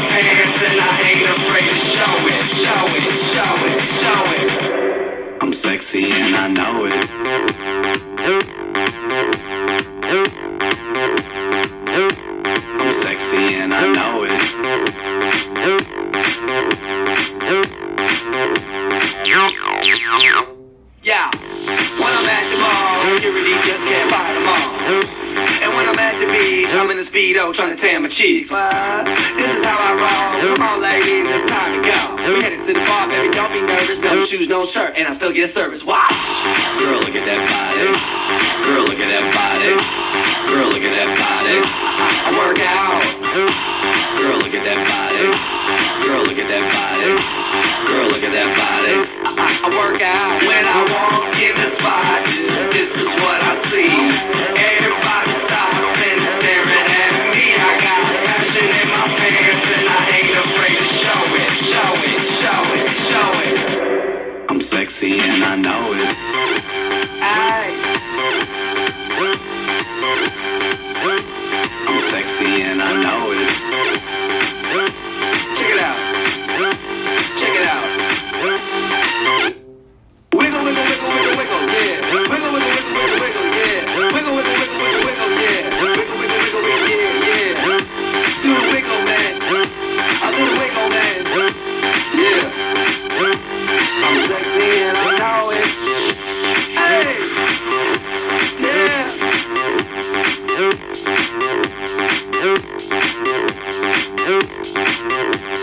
Pants and I ain't afraid to show it, show it, show it, show it. I'm sexy and I know it. I'm sexy and I know it. Yeah, when I'm at the mall, security just can't them all. Speedo trying to tan my cheeks. But this is how I roll. Come on, ladies, it's time to go. We headed to the bar, baby. Don't be nervous. No shoes, no shirt, and I still get service. Watch. Girl, look at that body. Girl, look at that body. Girl, look at that body. I, I work out. Girl, look at that body. Girl, look at that body. Girl, look at that body. I, I, I work out when I sexy and I know it.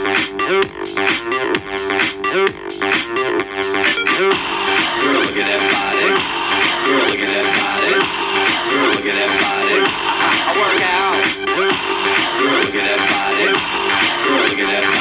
Look at that body. Girl, look at that body.